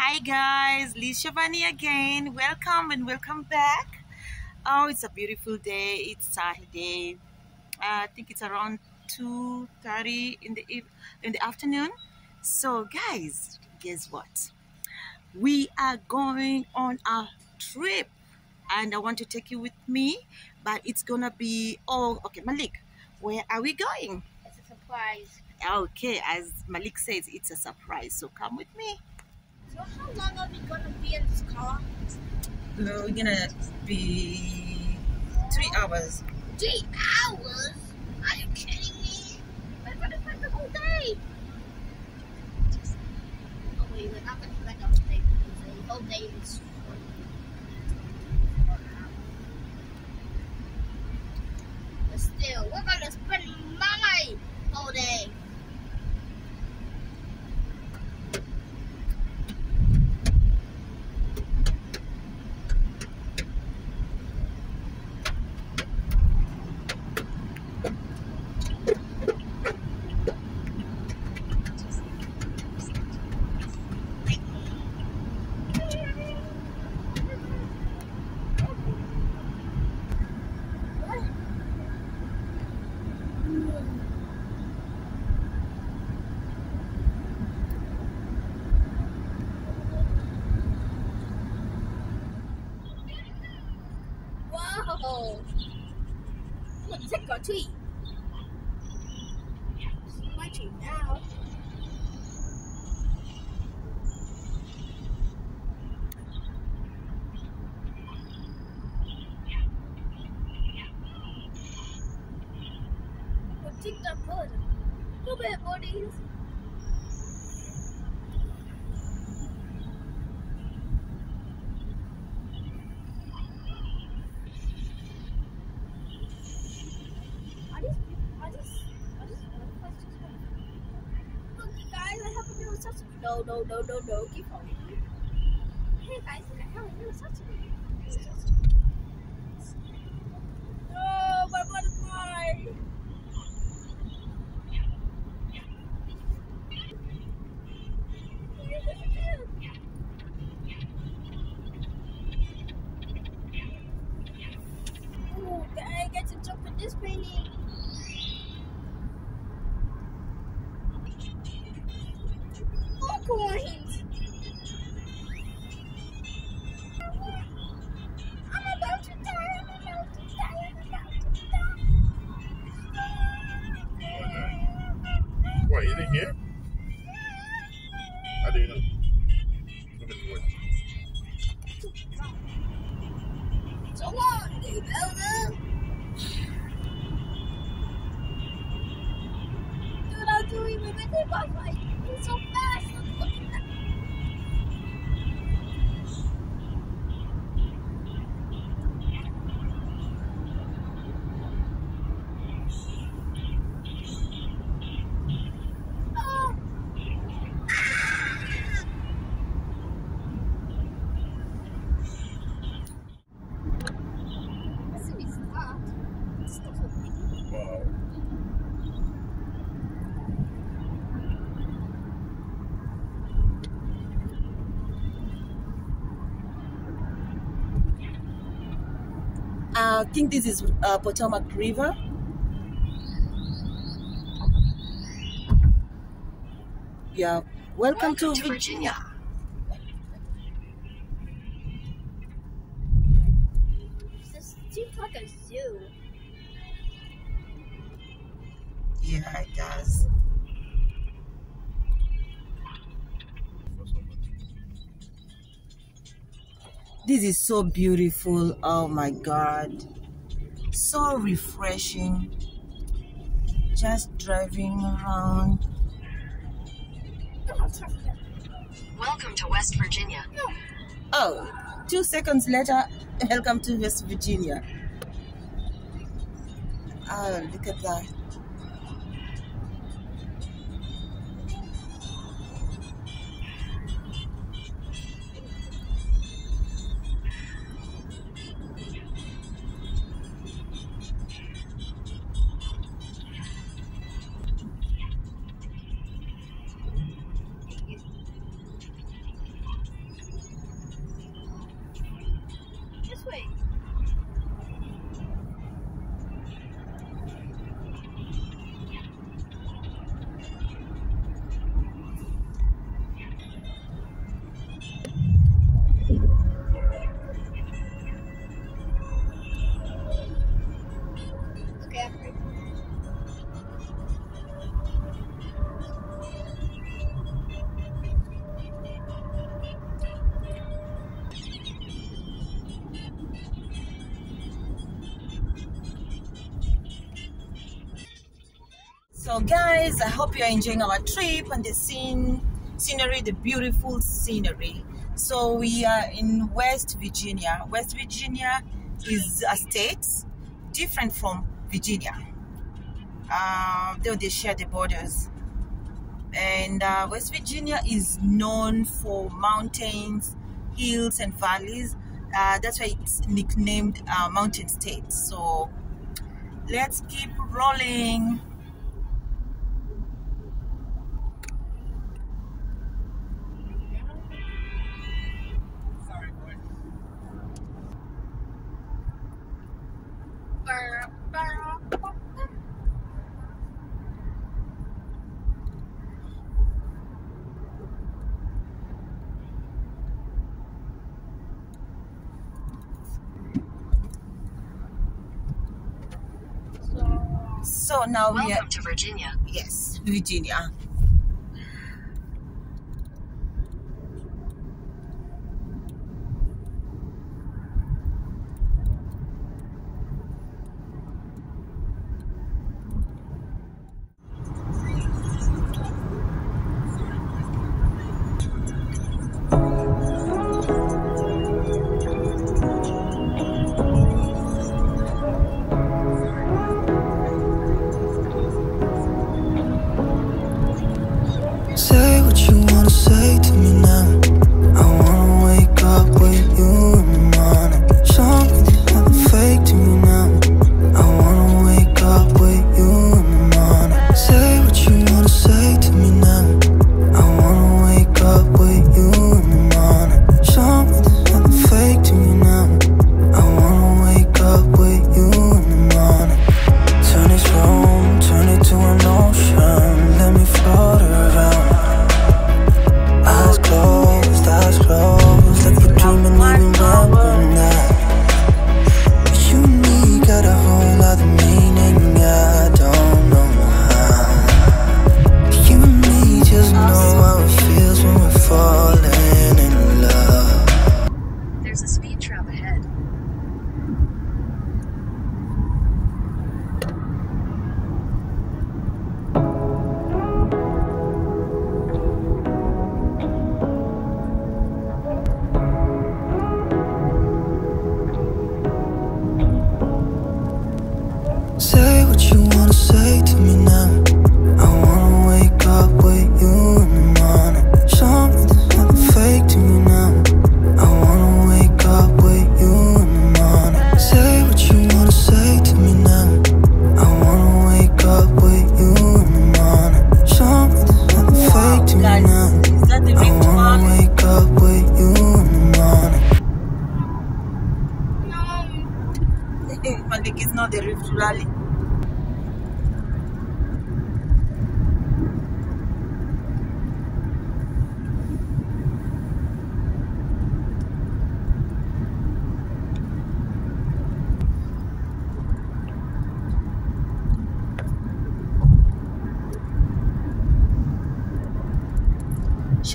Hi guys, Liz Shabani again. Welcome and welcome back. Oh, it's a beautiful day. It's Saturday. Uh, I think it's around 2.30 in the in the afternoon. So guys, guess what? We are going on a trip and I want to take you with me, but it's gonna be oh okay, Malik, where are we going? It's a surprise. Okay, as Malik says, it's a surprise. So come with me. How long are we gonna be in this car? We're gonna be three hours. Three hours? Are you kidding me? We're gonna spend the whole day. Oh wait, we're not gonna spend the whole day because the whole day is But still, we're gonna spend my whole day. Whoa! I'm gonna take a tree. My tree now. We'll take the bird. Two bad bodies. Are these, are these, are these butterflies just going? Look, you guys, I have a new accessory. No, no, no, no, no, keep me. Hey guys, look, I have a new accessory. Oh, my butterfly! Ooh, I get to jump in this painting. Coins. I think this is uh, Potomac River. Yeah. Welcome, to, Virginia. This seems like a zoo. Yeah, it does. This is so beautiful. Oh my God. So refreshing. Just driving around. Welcome to West Virginia. Oh, two seconds later, welcome to West Virginia. Oh, look at that. So, guys, I hope you're enjoying our trip and the scene, scenery, the beautiful scenery. So, we are in West Virginia. West Virginia is a state different from Virginia. Uh, though they share the borders. And uh, West Virginia is known for mountains, hills, and valleys. Uh, that's why it's nicknamed uh, Mountain State. So let's keep rolling. Now we are Welcome to Virginia. yes, Virginia.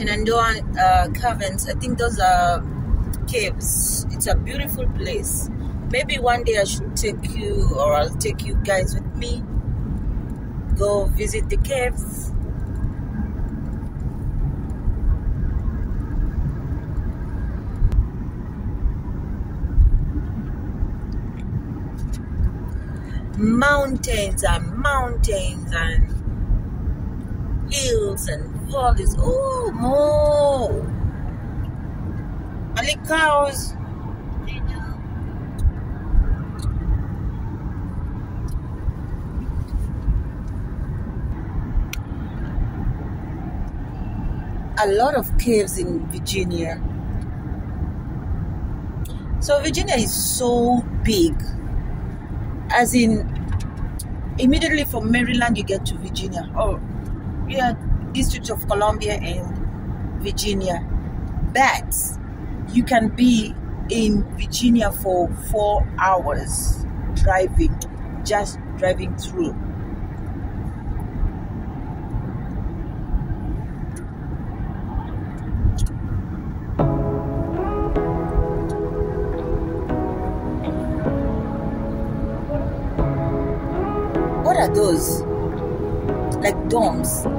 Shenandoah uh, Caverns, I think those are caves. It's a beautiful place. Maybe one day I should take you, or I'll take you guys with me. Go visit the caves. Mountains and mountains and hills and valleys. Oh, more. Malik cows. A lot of caves in Virginia. So Virginia is so big. As in immediately from Maryland you get to Virginia. Oh yeah, District of Columbia and Virginia. But you can be in Virginia for four hours driving, just driving through. What are those? like domes.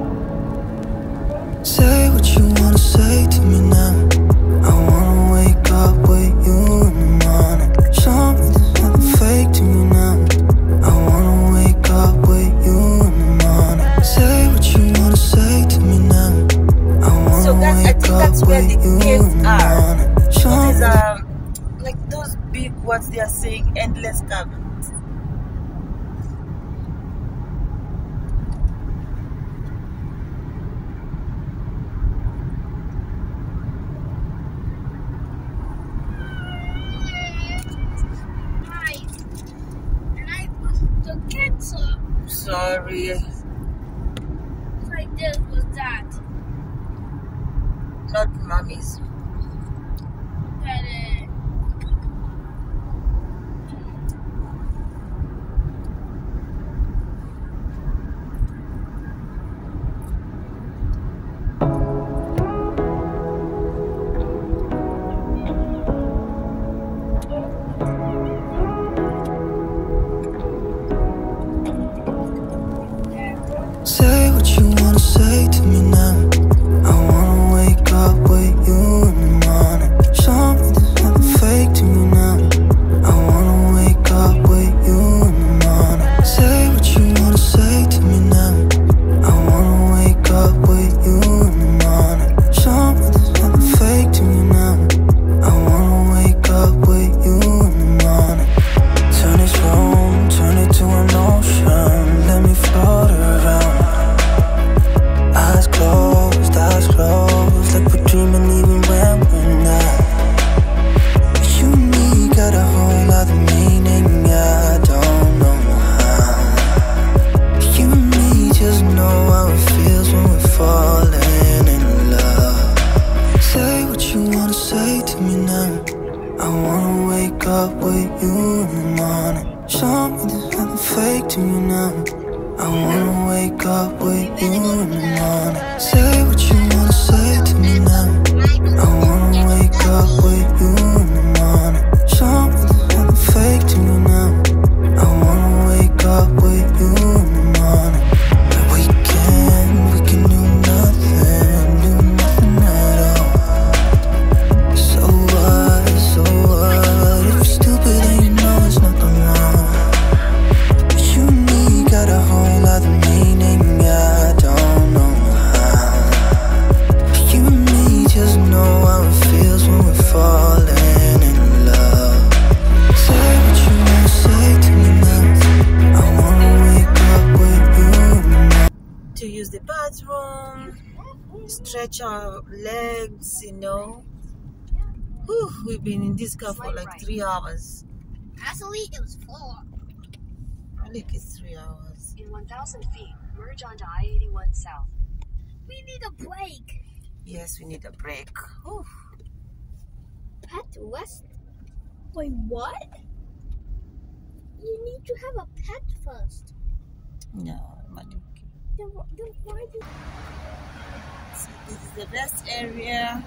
Say what you wanna say to me now. I wanna wake up with you in the morning. Show me there's nothing fake to me now. I wanna wake up with you in the morning. Say what you wanna say to me now. I wanna So that- wake up with the you in the are. morning. Show me are like those big words they are saying endless caverns. Hi. And I the cancer Sorry, like say to me now. You in the our legs, you know. Whew, we've been in this car for like three hours. Actually, it was four. I think it's three hours. In 1,000 feet, merge onto I-81 South. We need a break. Yes, we need a break. Whew. Pet West. Wait, what? You need to have a pet first. No, Maliki. So this is the best area.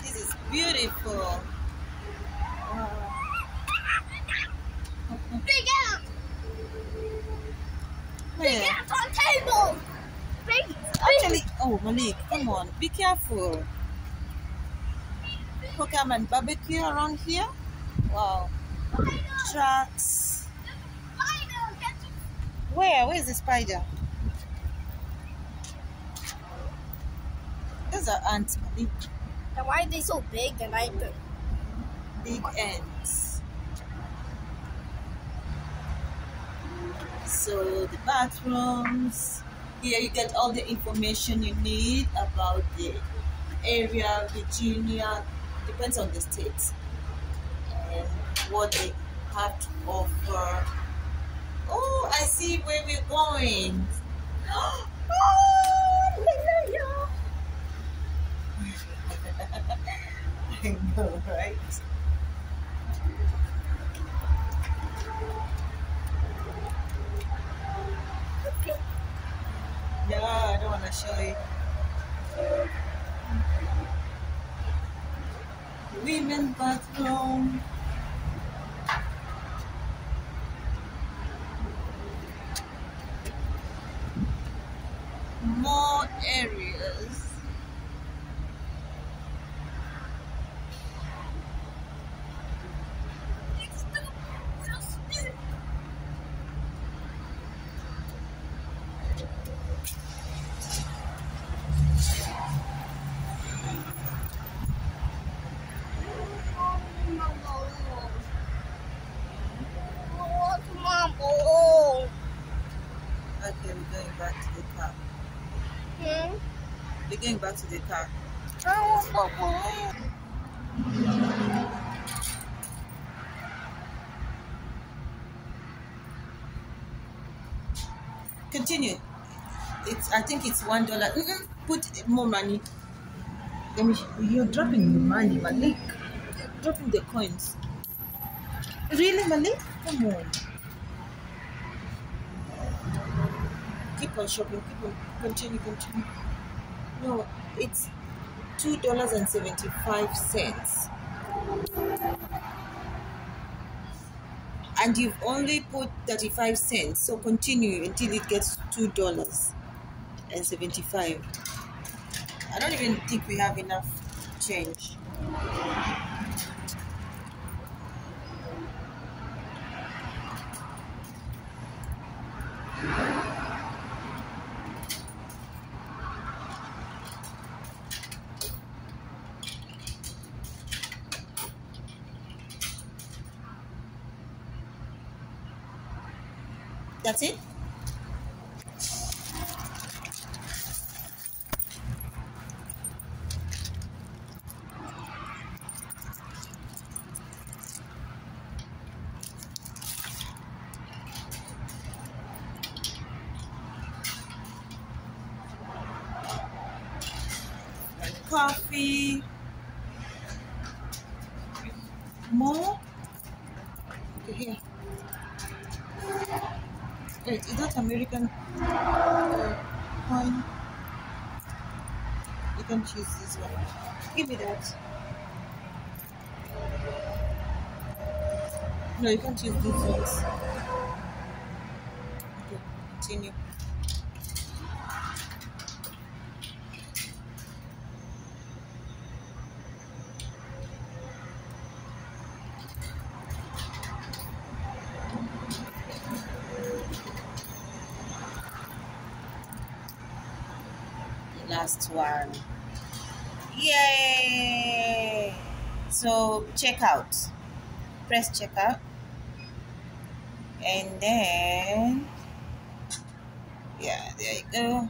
This is beautiful. Big ant! Big Where? ant on table! Big, Actually, Malik, come on, be careful. And barbecue around here. Wow, trucks. you- Where? Where's the spider? Those are ants, Malik. Then why are they so big and don't? Big ants. So the bathrooms. Here you get all the information you need about the area, Virginia, depends on the state, and what they have to offer. Oh, I see where we're going. Oh, I know, right? Show you. Women bathroom. More areas. Okay, we're going back to the car. We're going back to the car. Continue. It's. I think it's one dollar. Mm-mm. Put more money. Let me. You're dropping the money, Malik. You're dropping the coins. Really, Malik? Come on. Keep on shopping. Keep on. Continue. Continue. No, it's two dollars and seventy-five cents. And you've only put thirty-five cents. So continue until it gets two dollars and seventy-five. I don't even think we have enough change. That's it? And coffee. More? Here. Wait, is that American uh, coin? You can choose this one. Give me that. No, you can choose these ones. Okay, continue. Last one. Yay! So check out. Press checkout. And then yeah, there you go.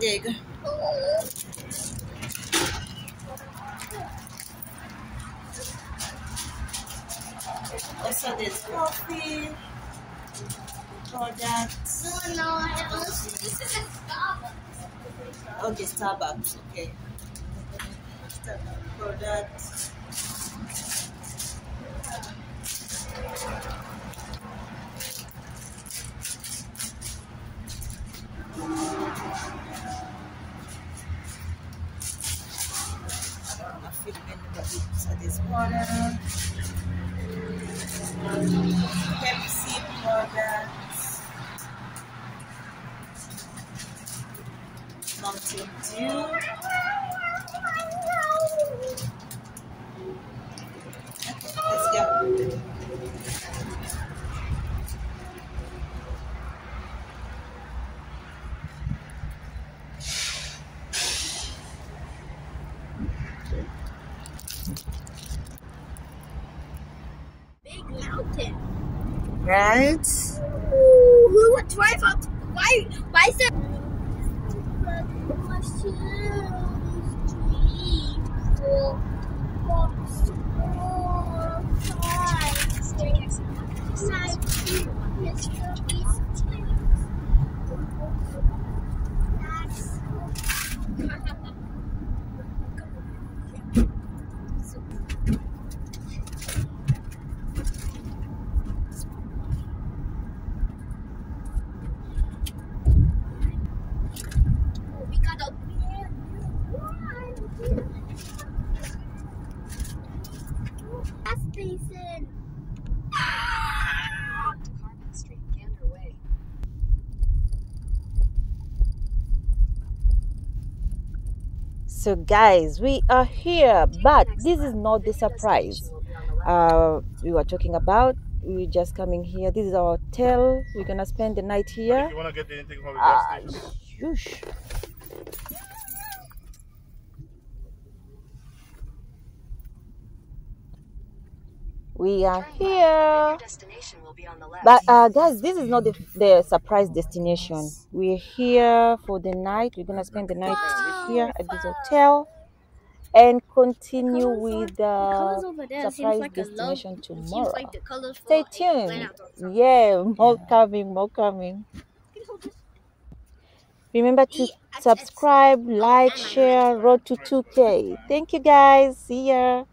There you go. Also there's coffee products. No, no, this is Starbucks. Okay, Starbucks. Okay. Starbucks products. I feel of are this water. Dew. Let's go. Big mountain. Right? Ooh, who would drive up? Why? Why is there? So, guys, we are here, but this is not the surprise uh, we were talking about. We're just coming here. This is our hotel. We're gonna spend the night If here. you want to get anything from the gas station, Shush. We are Turn left, and then here. your destination will be on the left. But uh, guys, this is not the, the surprise destination. We're here for the night. We're gonna spend the night here oh, at this hotel and continue with colors the over there seems surprise like a love. destination It seems tomorrow. like Stay for a plan tuned. out or something. Yeah, more coming, more coming. Remember to subscribe, oh, like, share. Road to 2K. Thank you guys. See ya.